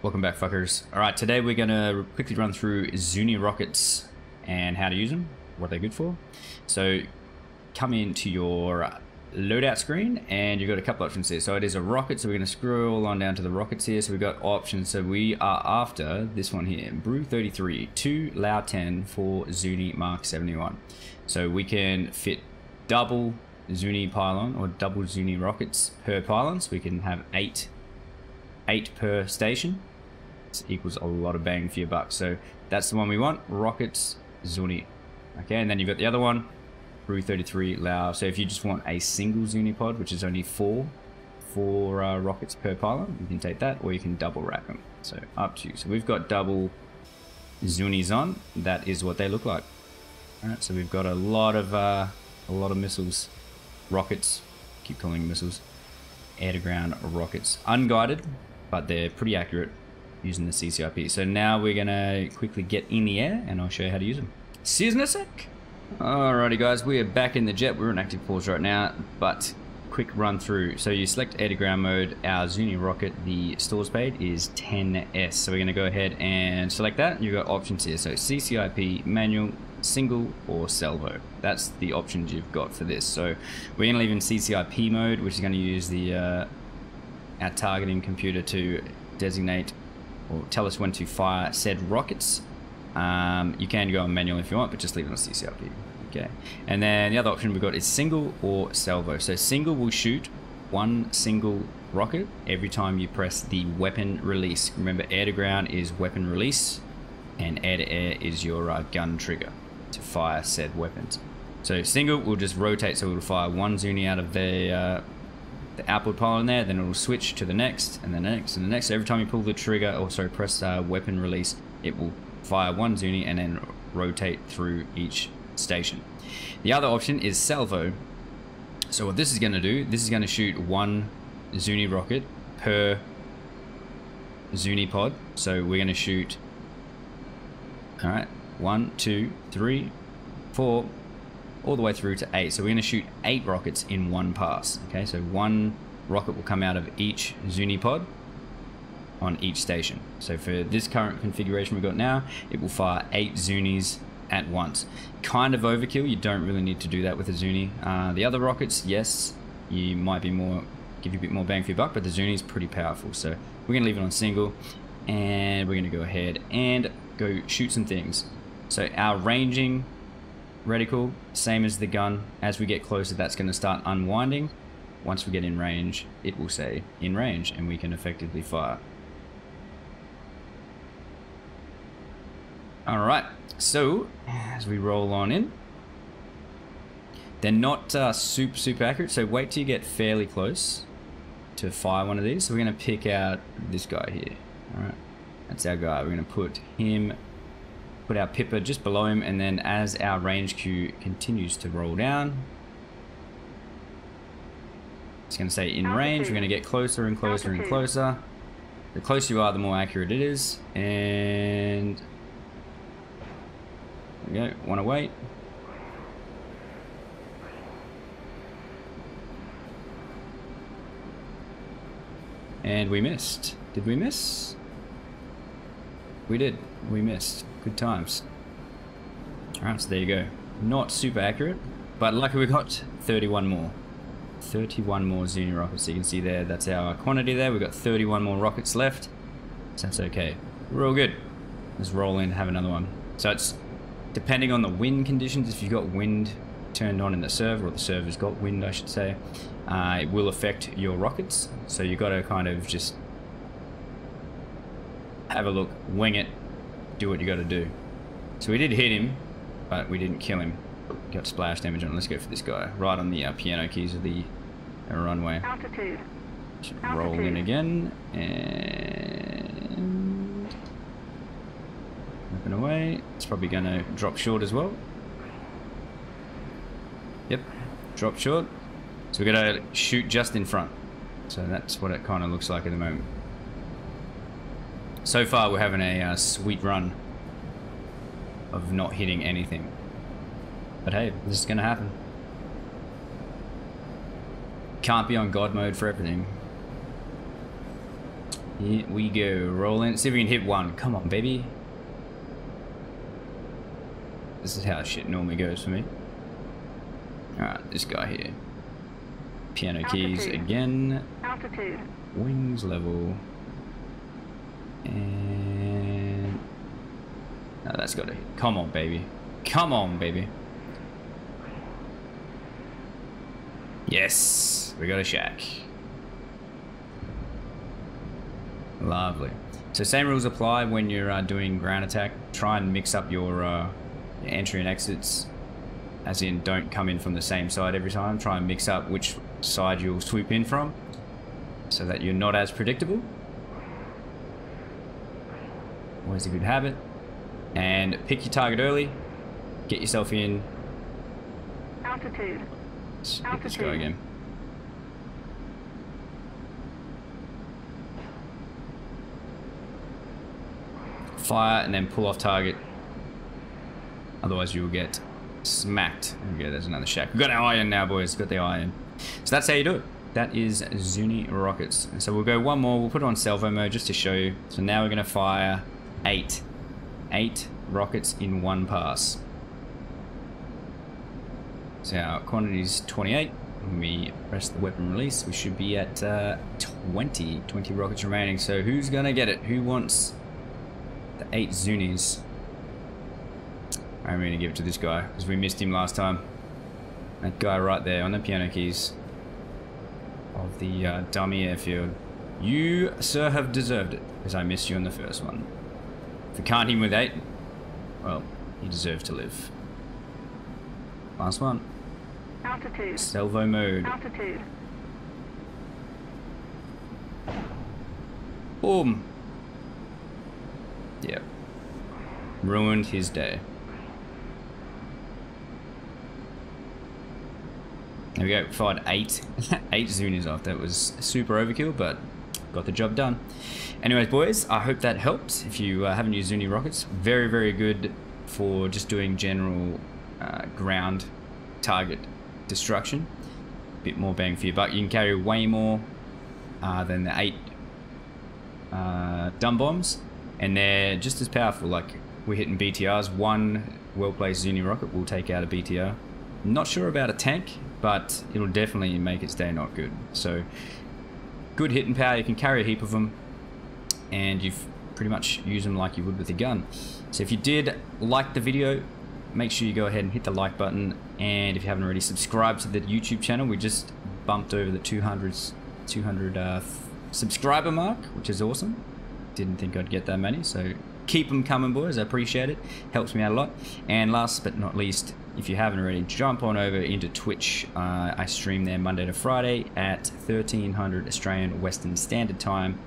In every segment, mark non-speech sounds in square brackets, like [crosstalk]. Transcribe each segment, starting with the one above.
Welcome back, fuckers. Alright, today we're going to quickly run through Zuni rockets and how to use them, what they're good for. So, come into your loadout screen and you've got a couple options here. So it is a rocket, so we're going to scroll on down to the rockets here. So we've got options. So we are after this one here, BRU-33, 2 LAU-10 for Zuni Mark 71. So we can fit double Zuni pylon or double Zuni rockets per pylon. So we can have eight, eight per station. This equals a lot of bang for your buck. So that's the one we want, rockets Zuni. Okay, and then you've got the other one, Brew 33 LAU. So if you just want a single Zuni pod, which is only four, four uh, rockets per pylon, you can take that, or you can double rack them. So up to you. So we've got double Zunis on. That is what they look like. All right, so we've got a lot of uh, a lot of missiles, rockets. Keep calling missiles. Air-to-ground rockets, unguided, but they're pretty accurate using the CCIP. So now we're gonna quickly get in the air, and I'll show you how to use them. See you in a sec. Alrighty guys, we are back in the jet. We're in active pause right now, but quick run through. So you select air to ground mode. Our Zuni rocket, the stores paid is 10S. So we're to go ahead and select that. You've got options here. So CCIP, manual, single, or salvo. That's the options you've got for this. So we're going to leave in CCIP mode, which is going to use the uh, our targeting computer to designate or tell us when to fire said rockets. Um, you can go on manual if you want, but just leave it on CCRP. Okay. And then the other option we've got is single or salvo. So single will shoot one single rocket every time you press the weapon release. Remember, air to ground is weapon release, and air to air is your uh, gun trigger to fire said weapons. So single will just rotate, so it'll fire one Zuni out of the uh, the output pylon there, then it'll switch to the next, and the next, and the next. So every time you pull the trigger, or sorry, press uh, weapon release, it will fire one Zuni and then rotate through each station. The other option is salvo. So what this is going to do, this is going to shoot one Zuni rocket per Zuni pod. So we're going to shoot, all right, one, two, three, four, all the way through to eight. So we're going to shoot eight rockets in one pass. Okay, so one rocket will come out of each Zuni pod on each station. So for this current configuration we've got now, it will fire eight Zunis at once. Kind of overkill, you don't really need to do that with a Zuni. Uh, the other rockets, yes, you might be more, give you a bit more bang for your buck, but the Zuni is pretty powerful. So we're gonna leave it on single and we're gonna go ahead and go shoot some things. So our ranging reticle, same as the gun. As we get closer, that's gonna start unwinding. Once we get in range, it will say in range and we can effectively fire. All right, so as we roll on in, they're not uh, super, super accurate, so wait till you get fairly close to fire one of these. So we're gonna pick out this guy here, all right? That's our guy. We're gonna put him, put our Pipper just below him, and then as our range cue continues to roll down, it's gonna say in range, we're gonna get closer and closer and closer. The closer you are, the more accurate it is, and there we go, wanna wait. Oh and we missed. Did we miss? We did. We missed. Good times. Alright, so there you go. Not super accurate, but luckily we got 31 more. 31 more Zuni rockets. So you can see there, that's our quantity there. We've got 31 more rockets left. So that's okay. We're all good. Let's roll in, have another one. So it's depending on the wind conditions, if you've got wind turned on in the server, or the server's got wind, I should say, uh, it will affect your rockets. So you've got to kind of just have a look, wing it, do what you got to do. So we did hit him, but we didn't kill him. Got splash damage on. Let's go for this guy, right on the uh, piano keys of the uh, runway. Altitude. Should roll in again and open away. It's probably going to drop short as well. Yep, drop short. So we're going to shoot just in front. So that's what it kind of looks like at the moment. So far we're having a uh, sweet run of not hitting anything. But hey, this is going to happen. Can't be on God mode for everything. Here we go. Roll in. See if we can hit one. Come on, baby. This is how shit normally goes for me. Alright, this guy here. Piano keys again. Altitude. Wings level. And... No, that's got to. Come on, baby. Come on, baby. Yes! We got a shack. Lovely. So same rules apply when you're uh, doing ground attack. Try and mix up your, uh, entry and exits. As in, don't come in from the same side every time. Try and mix up which side you'll swoop in from. So that you're not as predictable. Always a good habit. And pick your target early. Get yourself in. Altitude. Let's pick this guy Altitude. again. Fire and then pull off target. Otherwise you will get smacked. There we go, there's another shack. We've got our iron now, boys. Got the iron. So that's how you do it. That is Zuni rockets. And so we'll go one more. We'll put it on salvo mode just to show you. So now we're going to fire eight. Eight rockets in one pass. So our quantity is 28. When we press the weapon release, we should be at uh, 20. 20 rockets remaining. So who's going to get it? Who wants the eight Zunis? I'm going to give it to this guy because we missed him last time. That guy right there on the piano keys of the uh, dummy airfield. You, sir, have deserved it because I missed you on the first one. If you can't hit him with eight, well, you deserve to live. Last one. Altitude. Salvo mode. Altitude. Boom. Yep. Ruined his day. There we go. Fired eight, [laughs] eight Zunis off. That was super overkill, but got the job done. Anyways, boys, I hope that helps. If you uh, haven't used Zuni rockets, very, very good for just doing general uh, ground target destruction. A Bit more bang for your buck. You can carry way more uh, than the eight uh, dumb bombs, and they're just as powerful. Like we're hitting BTRs. One well-placed Zuni rocket will take out a BTR. Not sure about a tank, but it'll definitely make its day not good. So good hitting power. You can carry a heap of them, and you've pretty much use them like you would with a gun. So if you did like the video, make sure you go ahead and hit the like button. And if you haven't already subscribed to the YouTube channel, we just bumped over the 200, 200 uh, subscriber mark, which is awesome. Didn't think I'd get that many, so keep them coming, boys. I appreciate it. Helps me out a lot. And last but not least, if you haven't already, jump on over into Twitch. Uh, I stream there Monday to Friday at 1300 Australian Western Standard Time.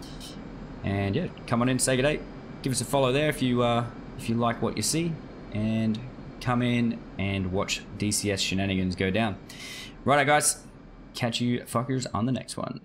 And yeah, come on in, say good day. Give us a follow there if you uh, if you like what you see, and come in and watch DCS shenanigans go down. Righto, guys. Catch you fuckers on the next one.